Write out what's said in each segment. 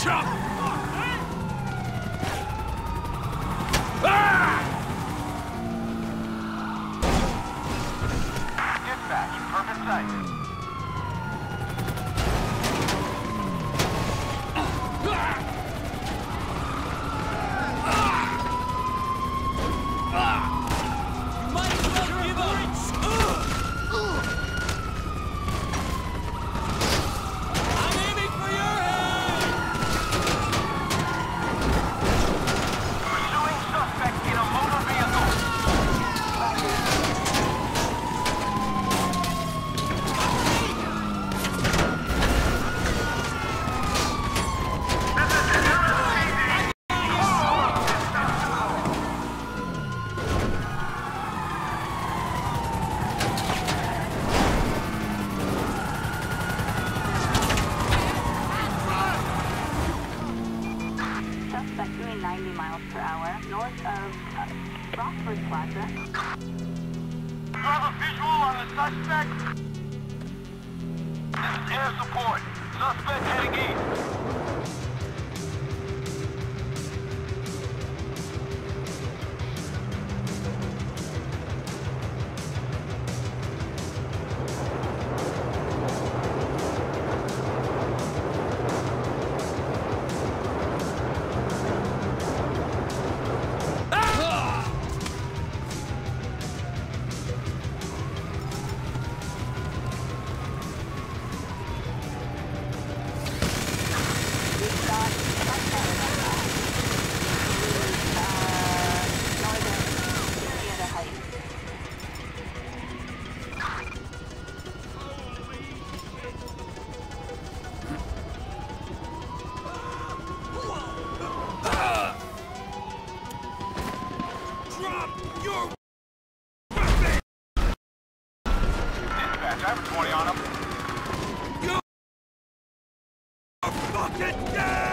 Dispatch, miles per hour north of uh, Rockford Plaza. You have a visual on the suspect? This is air support. Suspect heading east. Fucking dead!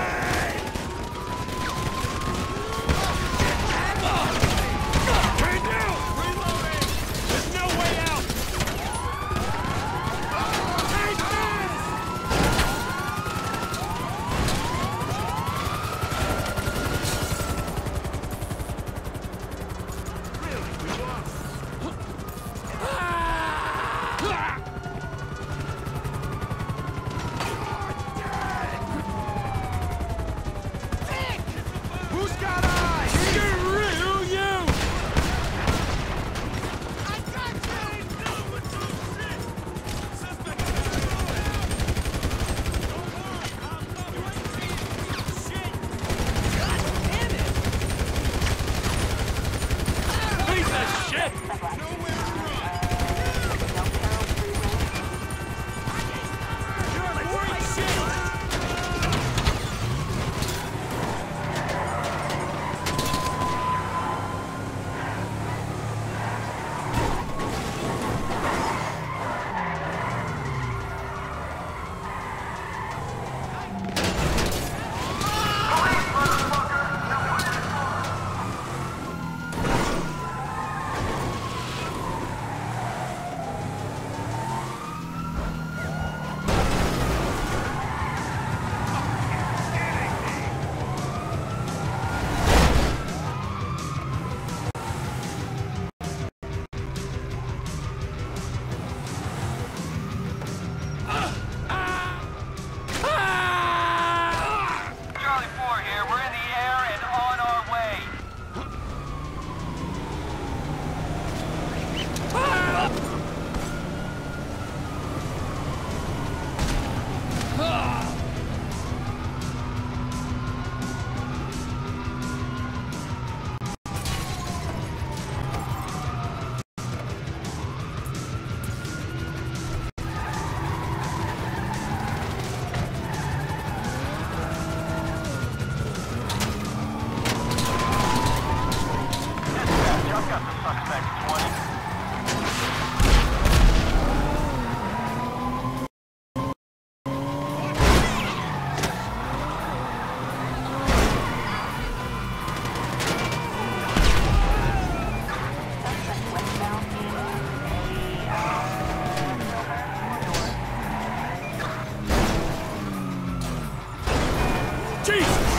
Jesus!